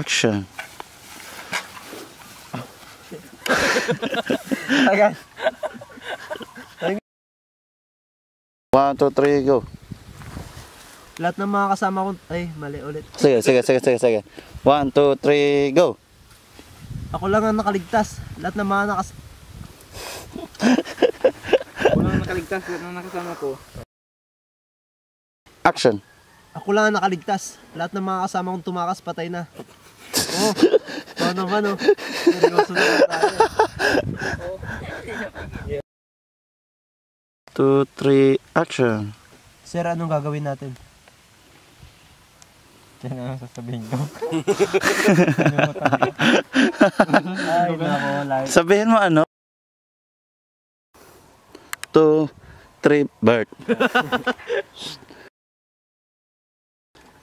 Action. Ayan. One, two, three, go. Lahat ng mga kasama ko, ay, mali ulit. Sige, sige, sige, sige, sige. One, two, three, go. Ako lang ang nakaligtas. Lahat ng mga nakas... Walang nakaligtas, lahat ng nakasama ko. Action. Ako lang ang nakaligtas. Lahat ng mga kasama kong tumakas, patay na. Oh, ano naman oh. Seryoso na tayo. Two, three, action. Sir, anong gagawin natin? Yan ang sasabihin ko. Ay, nako, live. Sabihin mo ano? Two, three, bird.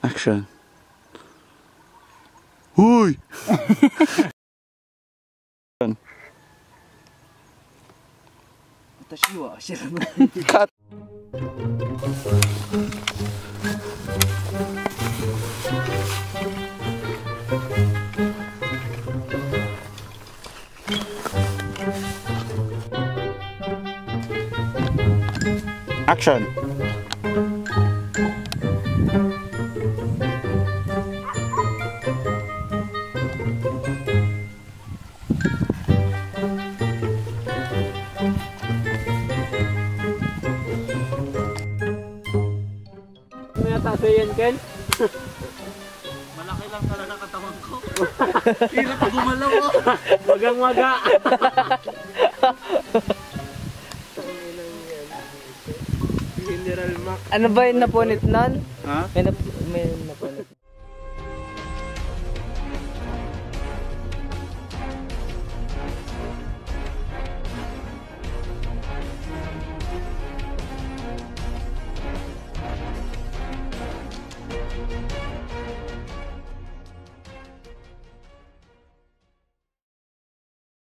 Action. Huy! Cut! Action! Ano yata sa yan, Ken? Malaki lang pala ng katawan ko. Hirap gumalaw oh. Wagang waga. General Mac. ano ba yung napunit nun? Ha? May, nap may napunit.